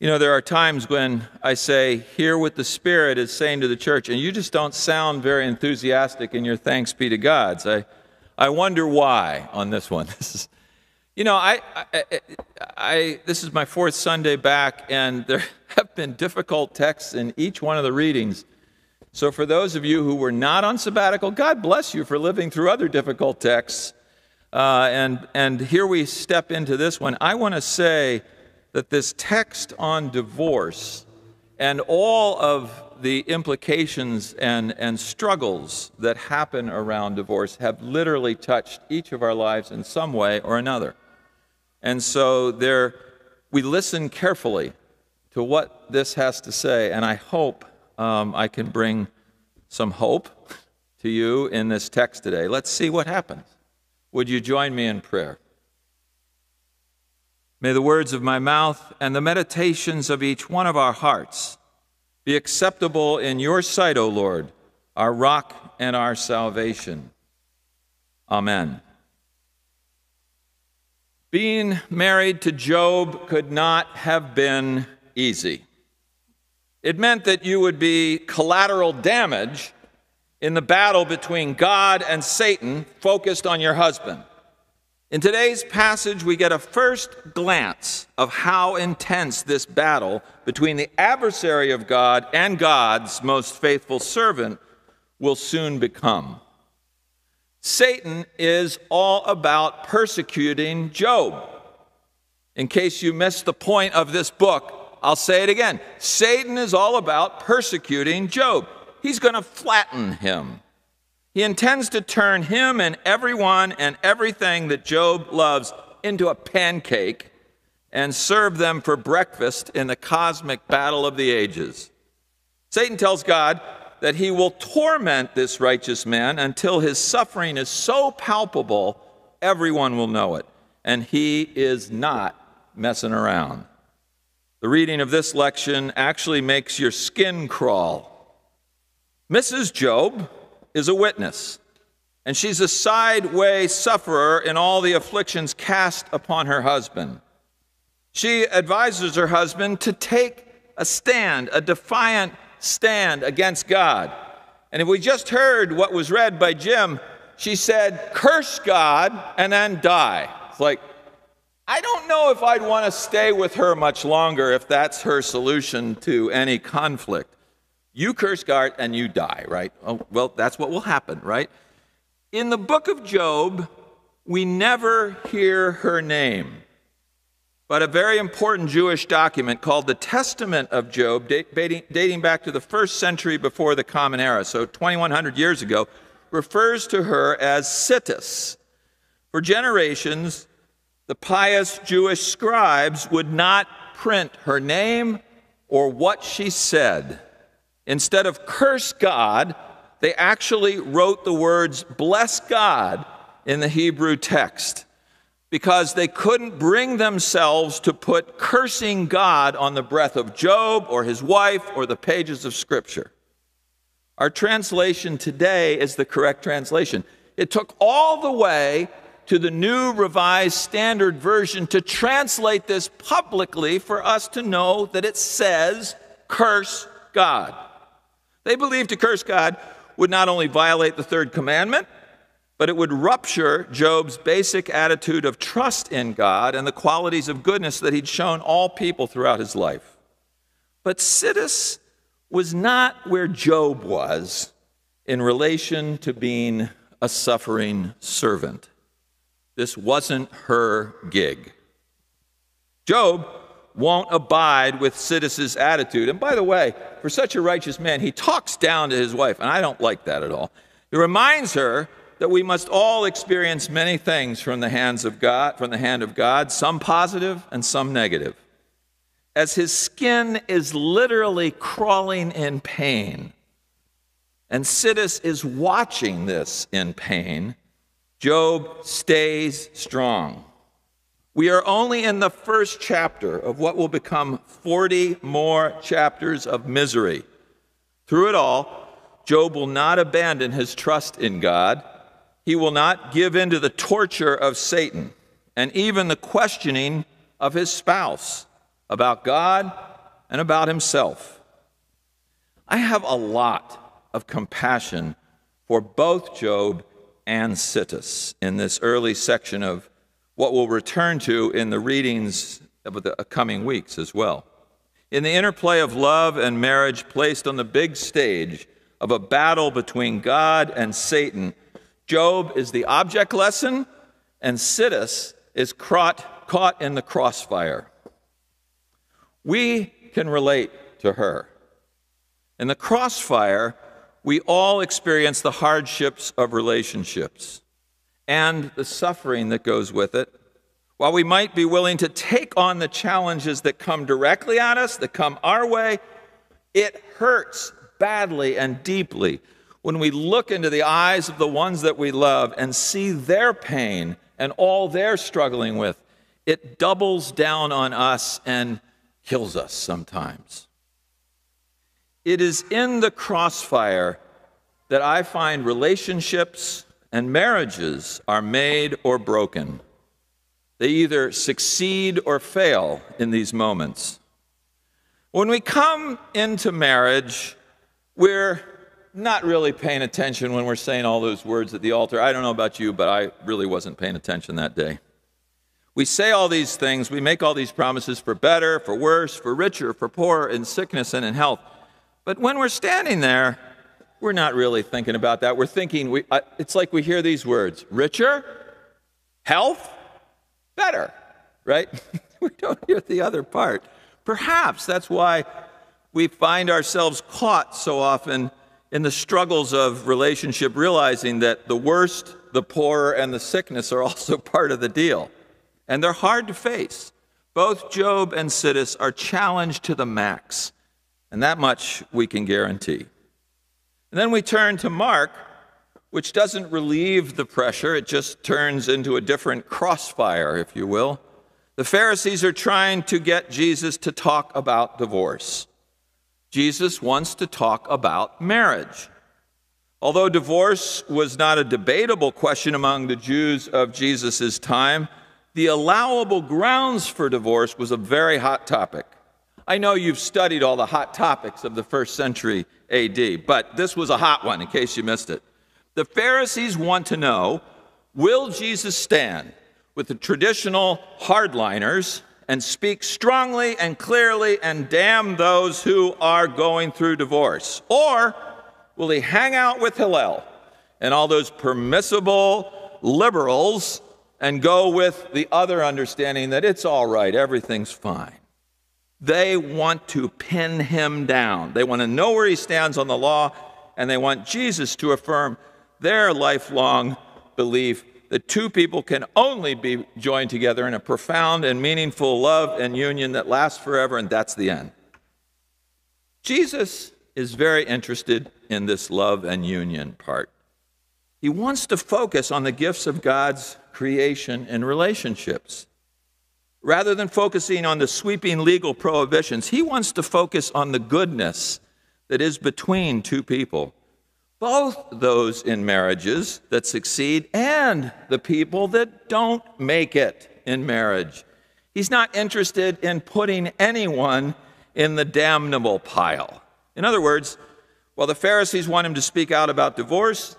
You know, there are times when I say, Hear what the Spirit is saying to the church, and you just don't sound very enthusiastic in your thanks be to God's. I, I wonder why on this one. This is, you know, I, I, I, this is my fourth Sunday back, and there have been difficult texts in each one of the readings. So, for those of you who were not on sabbatical, God bless you for living through other difficult texts. Uh, and, and here we step into this one. I want to say that this text on divorce and all of the implications and, and struggles that happen around divorce have literally touched each of our lives in some way or another. And so there, we listen carefully to what this has to say, and I hope um, I can bring some hope to you in this text today. Let's see what happens. Would you join me in prayer? May the words of my mouth and the meditations of each one of our hearts be acceptable in your sight, O Lord, our rock and our salvation. Amen. Being married to Job could not have been easy. It meant that you would be collateral damage in the battle between God and Satan focused on your husband. In today's passage, we get a first glance of how intense this battle between the adversary of God and God's most faithful servant will soon become. Satan is all about persecuting Job. In case you missed the point of this book, I'll say it again Satan is all about persecuting Job. He's going to flatten him. He intends to turn him and everyone and everything that Job loves into a pancake and serve them for breakfast in the cosmic battle of the ages. Satan tells God that he will torment this righteous man until his suffering is so palpable, everyone will know it. And he is not messing around. The reading of this lection actually makes your skin crawl. Mrs. Job is a witness, and she's a sideway sufferer in all the afflictions cast upon her husband. She advises her husband to take a stand, a defiant stand against God. And if we just heard what was read by Jim, she said, Curse God and then die. It's like, I don't know if I'd want to stay with her much longer if that's her solution to any conflict. You curse God and you die, right? Oh, well, that's what will happen, right? In the book of Job, we never hear her name. But a very important Jewish document called the Testament of Job, dating back to the first century before the Common Era, so 2100 years ago, refers to her as Sittis. For generations, the pious Jewish scribes would not print her name or what she said. Instead of curse God, they actually wrote the words bless God in the Hebrew text because they couldn't bring themselves to put cursing God on the breath of Job or his wife or the pages of Scripture. Our translation today is the correct translation. It took all the way to the New Revised Standard Version to translate this publicly for us to know that it says, curse God. They believed to curse God would not only violate the third commandment, but it would rupture Job's basic attitude of trust in God and the qualities of goodness that he'd shown all people throughout his life. But Sittis was not where Job was in relation to being a suffering servant. This wasn't her gig. Job won't abide with Sittis's attitude. And by the way, for such a righteous man, he talks down to his wife, and I don't like that at all. He reminds her that we must all experience many things from the hands of God, from the hand of God, some positive and some negative. As his skin is literally crawling in pain, and Sittis is watching this in pain, Job stays strong. We are only in the first chapter of what will become 40 more chapters of misery. Through it all, Job will not abandon his trust in God. He will not give in to the torture of Satan and even the questioning of his spouse, about God and about himself. I have a lot of compassion for both Job and Sittis in this early section of what we'll return to in the readings of the coming weeks as well. In the interplay of love and marriage placed on the big stage of a battle between God and Satan, Job is the object lesson, and Sittis is caught, caught in the crossfire. We can relate to her. In the crossfire, we all experience the hardships of relationships and the suffering that goes with it. While we might be willing to take on the challenges that come directly at us, that come our way, it hurts badly and deeply when we look into the eyes of the ones that we love and see their pain and all they're struggling with. It doubles down on us and kills us sometimes. It is in the crossfire that I find relationships and marriages are made or broken. They either succeed or fail in these moments. When we come into marriage, we're not really paying attention when we're saying all those words at the altar. I don't know about you, but I really wasn't paying attention that day. We say all these things, we make all these promises for better, for worse, for richer, for poorer, in sickness and in health. But when we're standing there, we're not really thinking about that. We're thinking, we, uh, it's like we hear these words richer, health, better, right? we don't hear the other part. Perhaps that's why we find ourselves caught so often in the struggles of relationship, realizing that the worst, the poorer, and the sickness are also part of the deal and they're hard to face. Both Job and Sittis are challenged to the max, and that much we can guarantee. And then we turn to Mark, which doesn't relieve the pressure, it just turns into a different crossfire, if you will. The Pharisees are trying to get Jesus to talk about divorce. Jesus wants to talk about marriage. Although divorce was not a debatable question among the Jews of Jesus' time, the allowable grounds for divorce was a very hot topic. I know you've studied all the hot topics of the first century AD, but this was a hot one in case you missed it. The Pharisees want to know will Jesus stand with the traditional hardliners and speak strongly and clearly and damn those who are going through divorce? Or will he hang out with Hillel and all those permissible liberals and go with the other understanding that it's all right, everything's fine. They want to pin him down. They want to know where he stands on the law, and they want Jesus to affirm their lifelong belief that two people can only be joined together in a profound and meaningful love and union that lasts forever, and that's the end. Jesus is very interested in this love and union part. He wants to focus on the gifts of God's creation and relationships. Rather than focusing on the sweeping legal prohibitions, he wants to focus on the goodness that is between two people, both those in marriages that succeed and the people that don't make it in marriage. He's not interested in putting anyone in the damnable pile. In other words, while the Pharisees want him to speak out about divorce,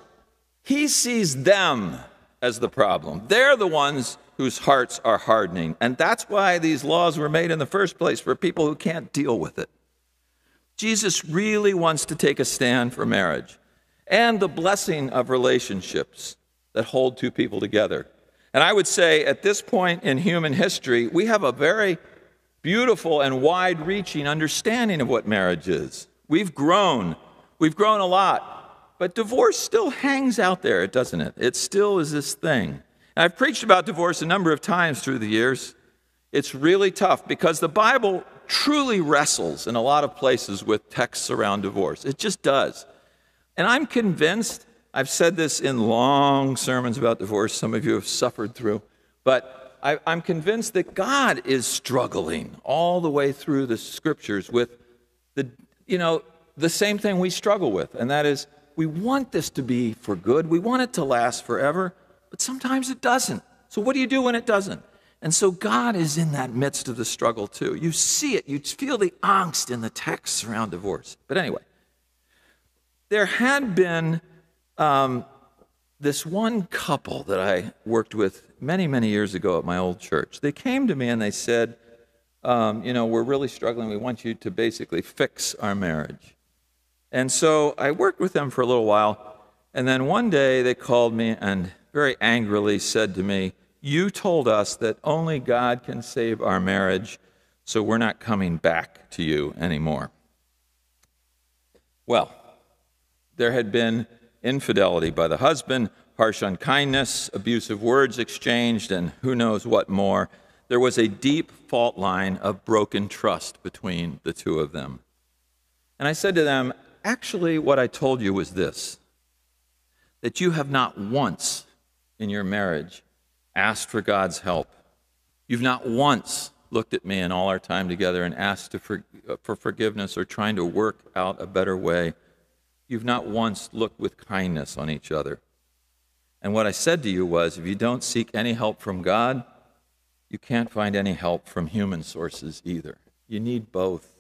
he sees them as the problem. They're the ones whose hearts are hardening. And that's why these laws were made in the first place for people who can't deal with it. Jesus really wants to take a stand for marriage and the blessing of relationships that hold two people together. And I would say at this point in human history, we have a very beautiful and wide reaching understanding of what marriage is. We've grown, we've grown a lot. But divorce still hangs out there, doesn't it? It still is this thing. I've preached about divorce a number of times through the years. It's really tough because the Bible truly wrestles in a lot of places with texts around divorce. It just does. And I'm convinced, I've said this in long sermons about divorce, some of you have suffered through, but I, am convinced that God is struggling all the way through the scriptures with the, you know, the same thing we struggle with, and that is we want this to be for good. We want it to last forever, but sometimes it doesn't. So, what do you do when it doesn't? And so God is in that midst of the struggle too. You see it, you feel the angst in the texts around divorce. But anyway, there had been um, this one couple that I worked with many, many years ago at my old church. They came to me and they said, um, You know, we're really struggling. We want you to basically fix our marriage. And so I worked with them for a little while. And then one day they called me and very angrily said to me, You told us that only God can save our marriage, so we're not coming back to you anymore. Well, there had been infidelity by the husband, harsh unkindness, abusive words exchanged, and who knows what more. There was a deep fault line of broken trust between the two of them. And I said to them, Actually, what I told you was this that you have not once in your marriage asked for God's help. You've not once looked at me in all our time together and asked for, uh, for forgiveness or trying to work out a better way. You've not once looked with kindness on each other. And what I said to you was if you don't seek any help from God, you can't find any help from human sources either. You need both.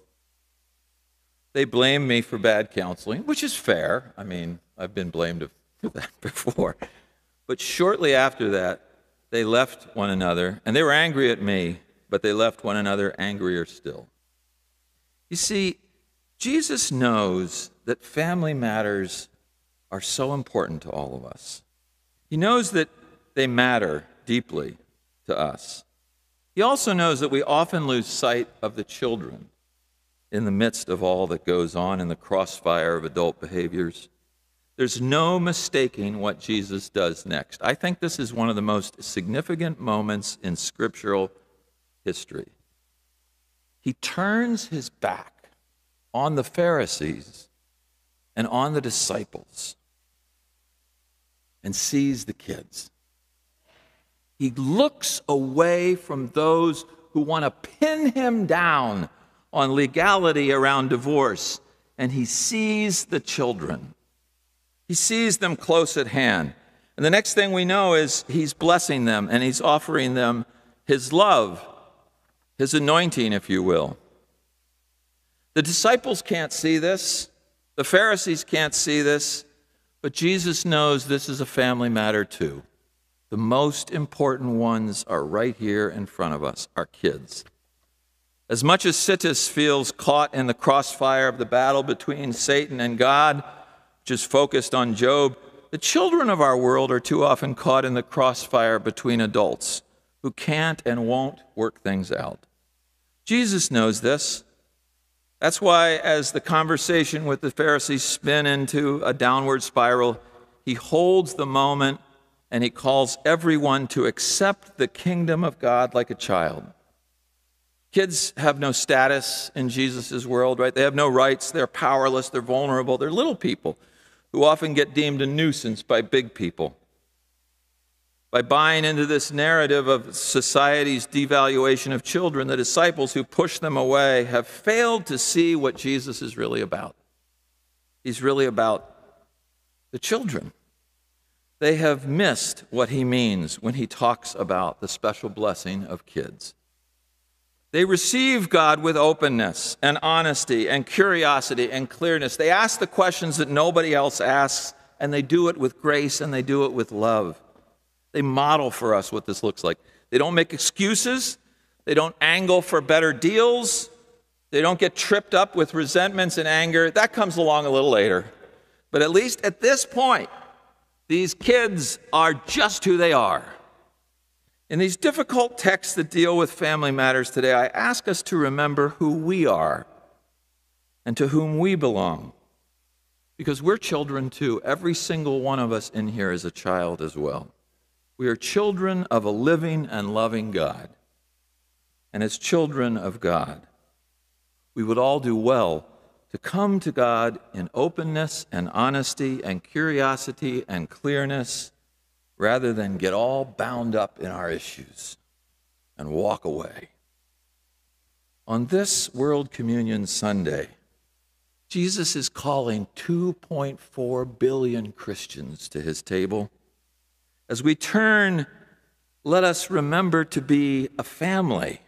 They blame me for bad counseling, which is fair. I mean, I've been blamed for that before. But shortly after that, they left one another, and they were angry at me, but they left one another angrier still. You see, Jesus knows that family matters are so important to all of us. He knows that they matter deeply to us. He also knows that we often lose sight of the children in the midst of all that goes on in the crossfire of adult behaviors. There's no mistaking what Jesus does next. I think this is one of the most significant moments in scriptural history. He turns his back on the Pharisees and on the disciples and sees the kids. He looks away from those who want to pin him down on legality around divorce, and he sees the children. He sees them close at hand. And the next thing we know is he's blessing them and he's offering them his love, his anointing, if you will. The disciples can't see this, the Pharisees can't see this, but Jesus knows this is a family matter too. The most important ones are right here in front of us, our kids. As much as Sittis feels caught in the crossfire of the battle between Satan and God, is focused on Job, the children of our world are too often caught in the crossfire between adults who can't and won't work things out. Jesus knows this. That's why, as the conversation with the Pharisees spin into a downward spiral, he holds the moment and he calls everyone to accept the kingdom of God like a child. Kids have no status in Jesus' world, right? They have no rights, they're powerless, they're vulnerable, they're little people who often get deemed a nuisance by big people. By buying into this narrative of society's devaluation of children, the disciples who push them away have failed to see what Jesus is really about. He's really about the children. They have missed what he means when he talks about the special blessing of kids. They receive God with openness and honesty and curiosity and clearness. They ask the questions that nobody else asks, and they do it with grace and they do it with love. They model for us what this looks like. They don't make excuses, they don't angle for better deals, they don't get tripped up with resentments and anger. That comes along a little later. But at least at this point, these kids are just who they are. In these difficult texts that deal with family matters today, I ask us to remember who we are and to whom we belong. Because we're children too. Every single one of us in here is a child as well. We are children of a living and loving God. And as children of God, we would all do well to come to God in openness and honesty and curiosity and clearness rather than get all bound up in our issues and walk away. On this World Communion Sunday, Jesus is calling 2.4 billion Christians to his table. As we turn let us remember to be a family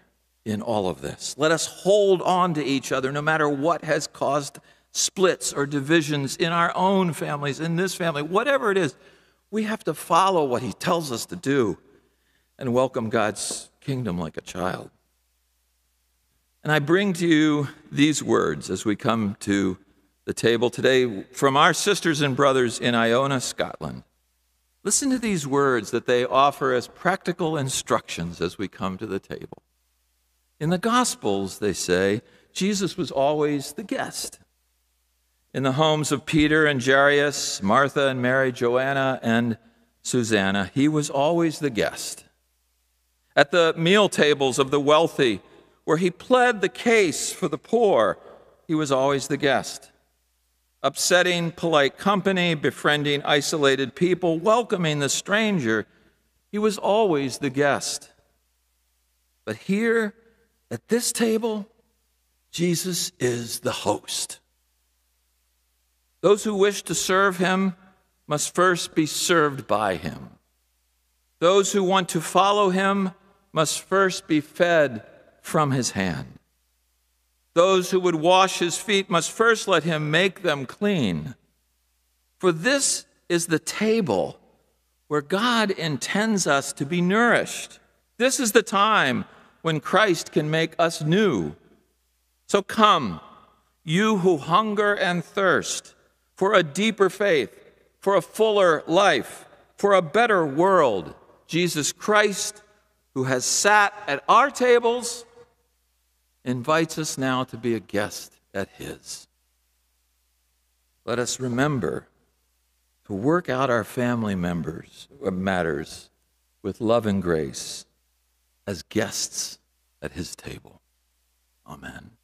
in all of this. Let us hold on to each other no matter what has caused splits or divisions in our own families, in this family, whatever it is. We have to follow what he tells us to do and welcome God's kingdom like a child. And I bring to you these words as we come to the table today from our sisters and brothers in Iona, Scotland. Listen to these words that they offer as practical instructions as we come to the table. In the Gospels, they say, Jesus was always the guest. In the homes of Peter and Jairus, Martha and Mary, Joanna and Susanna, he was always the guest. At the meal tables of the wealthy, where he pled the case for the poor, he was always the guest upsetting polite company, befriending isolated people, welcoming the stranger. He was always the guest. But here at this table, Jesus is the host. Those who wish to serve him must first be served by him. Those who want to follow him must first be fed from his hand. Those who would wash his feet must first let him make them clean. For this is the table where God intends us to be nourished. This is the time when Christ can make us new. So come, you who hunger and thirst for a deeper faith, for a fuller life, for a better world. Jesus Christ, who has sat at our tables invites us now to be a guest at His. Let us remember to work out our family members matters with love and grace as guests at His table. Amen.